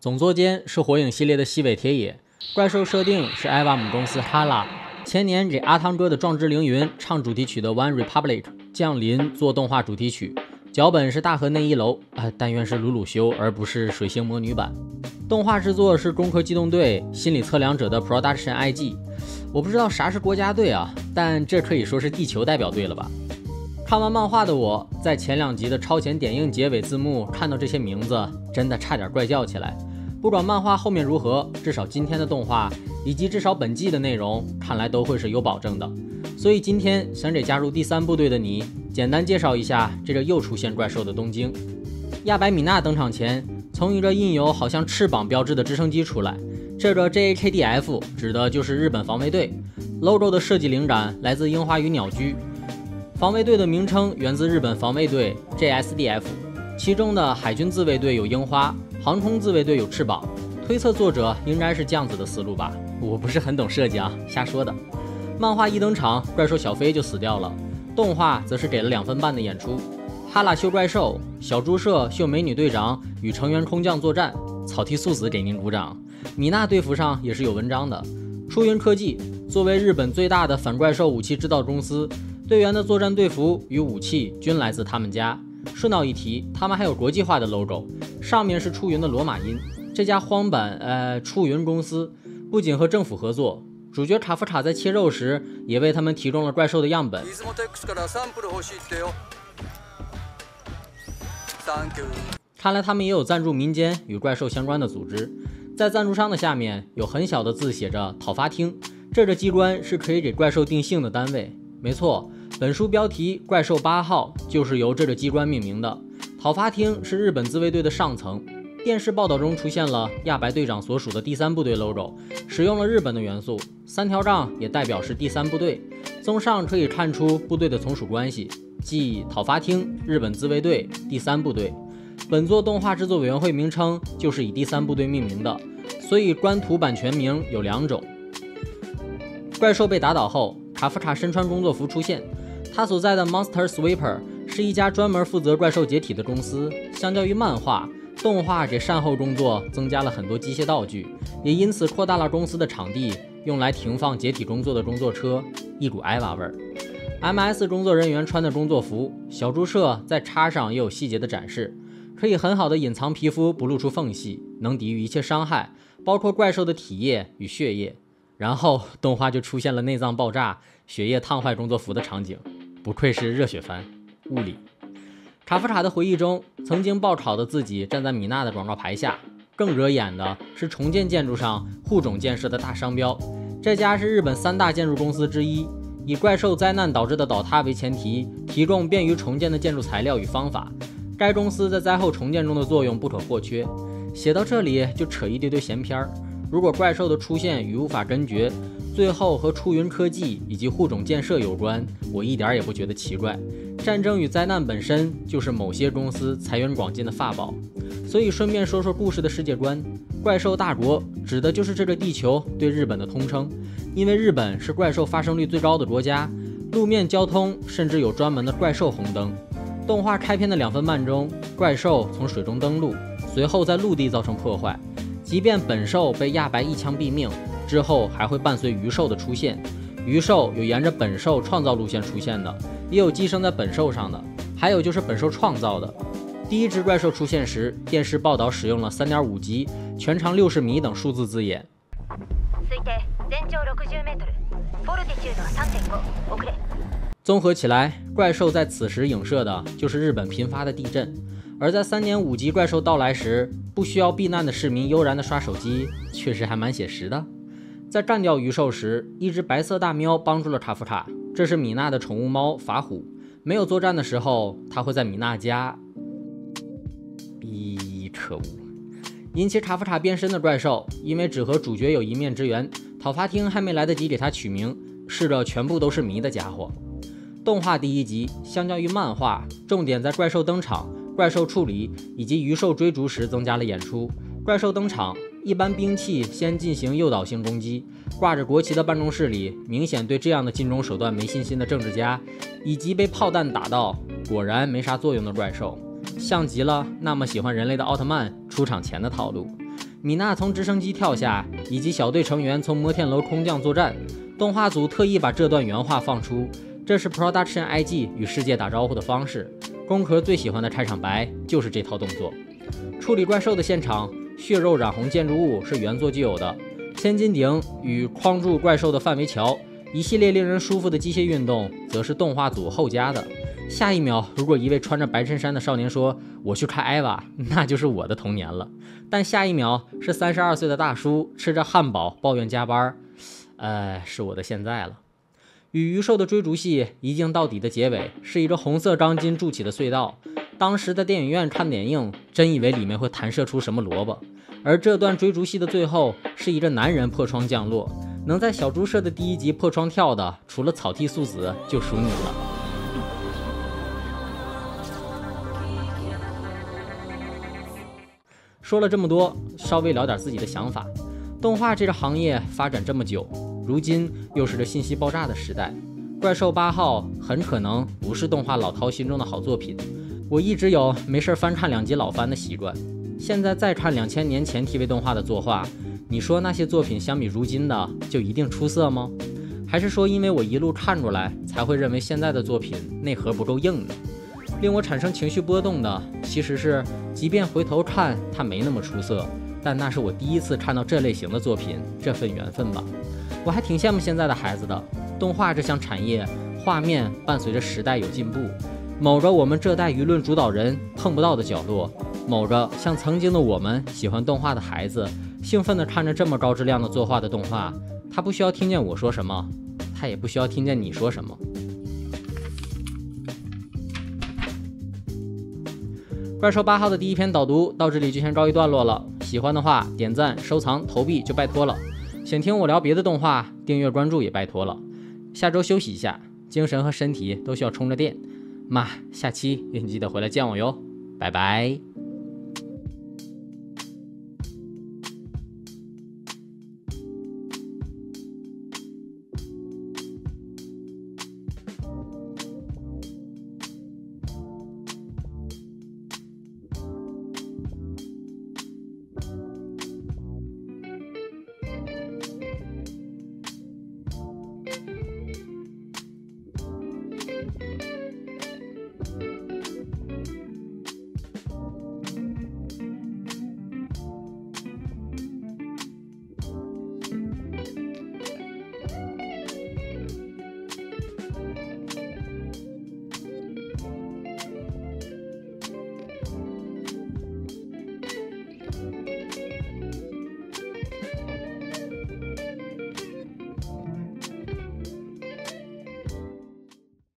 总作监是火影系列的西尾铁也，怪兽设定是艾娃姆公司哈拉。前年给阿汤哥的《壮志凌云》唱主题曲的 One Republic 降临做动画主题曲，脚本是大河内一楼啊，但愿是鲁鲁修而不是水星魔女版。动画制作是攻壳机动队心理测量者的 Production IG。我不知道啥是国家队啊，但这可以说是地球代表队了吧。看完漫画的我在前两集的超前点映结尾字幕看到这些名字，真的差点怪叫起来。不管漫画后面如何，至少今天的动画以及至少本季的内容，看来都会是有保证的。所以今天想给加入第三部队的你，简单介绍一下这个又出现怪兽的东京。亚白米娜登场前，从一个印有好像翅膀标志的直升机出来，这个 JAKDF 指的就是日本防卫队。logo 的设计灵感来自樱花与鸟居。防卫队的名称源自日本防卫队 JSDF，其中的海军自卫队有樱花，航空自卫队有翅膀。推测作者应该是这样子的思路吧，我不是很懂设计啊，瞎说的。漫画一登场，怪兽小飞就死掉了，动画则是给了两分半的演出。哈拉秀怪兽，小猪社秀美女队长与成员空降作战，草剃素子给您鼓掌。米娜队服上也是有文章的。出云科技作为日本最大的反怪兽武器制造公司。队员的作战队服与武器均来自他们家。顺道一提，他们还有国际化的 logo，上面是出云的罗马音。这家荒坂呃出云公司不仅和政府合作，主角卡夫卡在切肉时也为他们提供了怪兽的样本。看来他们也有赞助民间与怪兽相关的组织。在赞助商的下面有很小的字写着讨伐厅，这个机关是可以给怪兽定性的单位。没错。本书标题“怪兽八号”就是由这个机关命名的。讨伐厅是日本自卫队的上层。电视报道中出现了亚白队长所属的第三部队 logo，使用了日本的元素。三条杠也代表是第三部队。综上可以看出部队的从属关系，即讨伐厅、日本自卫队、第三部队。本作动画制作委员会名称就是以第三部队命名的，所以官图版全名有两种。怪兽被打倒后，卡夫卡身穿工作服出现。他所在的 Monster Sweeper 是一家专门负责怪兽解体的公司。相较于漫画，动画给善后工作增加了很多机械道具，也因此扩大了公司的场地，用来停放解体工作的工作车，一股艾娃味儿。MS 工作人员穿的工作服，小猪社在叉上也有细节的展示，可以很好的隐藏皮肤不露出缝隙，能抵御一切伤害，包括怪兽的体液与血液。然后动画就出现了内脏爆炸、血液烫坏工作服的场景。不愧是热血番，物理。卡夫卡的回忆中，曾经爆炒的自己站在米娜的广告牌下。更惹眼的是重建建筑上护种建设的大商标，这家是日本三大建筑公司之一，以怪兽灾难导致的倒塌为前提，提供便于重建的建筑材料与方法。该公司在灾后重建中的作用不可或缺。写到这里就扯一堆堆闲篇儿。如果怪兽的出现与无法根绝。最后和出云科技以及护种建设有关，我一点也不觉得奇怪。战争与灾难本身就是某些公司财源广进的法宝。所以顺便说说故事的世界观：怪兽大国指的就是这个地球对日本的通称，因为日本是怪兽发生率最高的国家，路面交通甚至有专门的怪兽红灯。动画开篇的两分半钟，怪兽从水中登陆，随后在陆地造成破坏，即便本兽被亚白一枪毙命。之后还会伴随鱼兽的出现，鱼兽有沿着本兽创造路线出现的，也有寄生在本兽上的，还有就是本兽创造的。第一只怪兽出现时，电视报道使用了三点五级、全长六十米等数字字眼。综合起来，怪兽在此时影射的就是日本频发的地震，而在三点五级怪兽到来时，不需要避难的市民悠然的刷手机，确实还蛮写实的。在干掉鱼兽时，一只白色大喵帮助了卡夫卡。这是米娜的宠物猫法虎。没有作战的时候，它会在米娜家。咦，可恶！引起卡夫卡变身的怪兽，因为只和主角有一面之缘，讨伐厅还没来得及给它取名，是个全部都是谜的家伙。动画第一集相较于漫画，重点在怪兽登场、怪兽处理以及鱼兽追逐时增加了演出。怪兽登场。一般兵器先进行诱导性攻击，挂着国旗的办公室里，明显对这样的进攻手段没信心的政治家，以及被炮弹打到果然没啥作用的怪兽，像极了那么喜欢人类的奥特曼出场前的套路。米娜从直升机跳下，以及小队成员从摩天楼空降作战。动画组特意把这段原话放出，这是 Production IG 与世界打招呼的方式。工壳最喜欢的开场白就是这套动作。处理怪兽的现场，血肉染红建筑物是原作就有的，千斤顶与框住怪兽的范围桥，一系列令人舒服的机械运动，则是动画组后加的。下一秒，如果一位穿着白衬衫的少年说“我去看艾娃”，那就是我的童年了。但下一秒是三十二岁的大叔吃着汉堡抱怨加班，呃，是我的现在了。与鱼兽的追逐戏一镜到底的结尾是一个红色钢筋筑起的隧道。当时在电影院看点映，真以为里面会弹射出什么萝卜。而这段追逐戏的最后是一个男人破窗降落，能在小猪社的第一集破窗跳的，除了草剃素子，就属你了。说了这么多，稍微聊点自己的想法。动画这个行业发展这么久，如今又是这信息爆炸的时代，《怪兽八号》很可能不是动画老饕心中的好作品。我一直有没事翻看两集老番的习惯，现在再看两千年前 TV 动画的作画，你说那些作品相比如今的就一定出色吗？还是说因为我一路看出来，才会认为现在的作品内核不够硬呢？令我产生情绪波动的，其实是，即便回头看它没那么出色，但那是我第一次看到这类型的作品，这份缘分吧。我还挺羡慕现在的孩子的，动画这项产业，画面伴随着时代有进步，某个我们这代舆论主导人碰不到的角落，某个像曾经的我们喜欢动画的孩子，兴奋地看着这么高质量的作画的动画，他不需要听见我说什么，他也不需要听见你说什么。怪兽八号的第一篇导读到这里就先告一段落了。喜欢的话点赞、收藏、投币就拜托了。想听我聊别的动画，订阅关注也拜托了。下周休息一下，精神和身体都需要充着电。妈，下期也记得回来见我哟，拜拜。